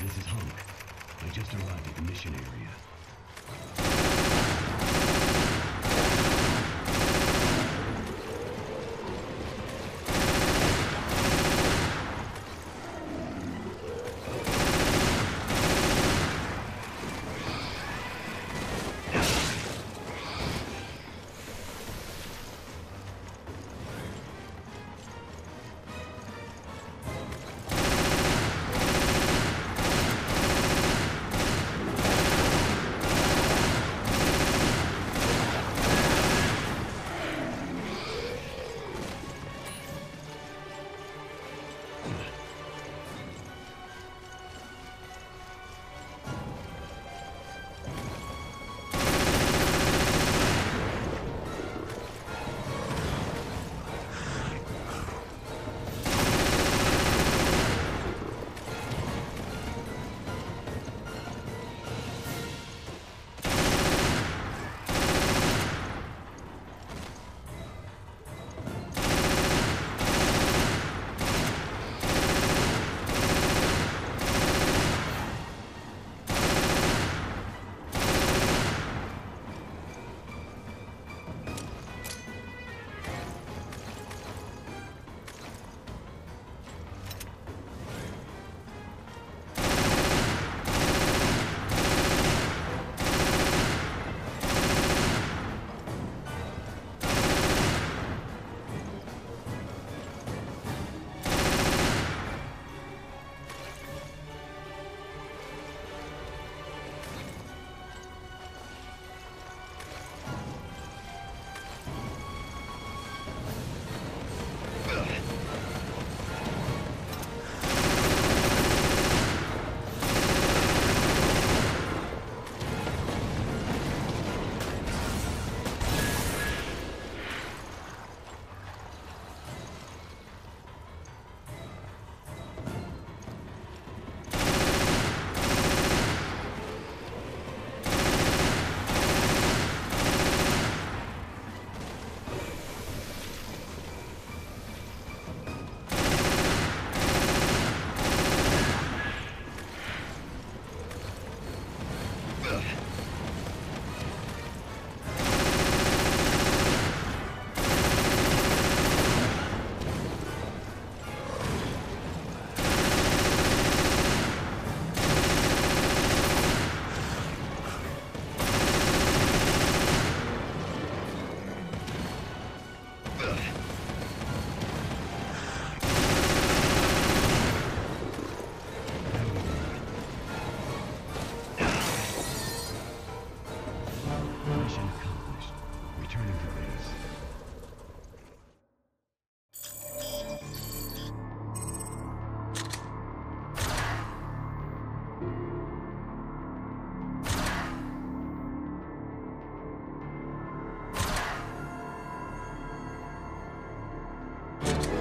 This is Hunk. I just arrived at the mission area. you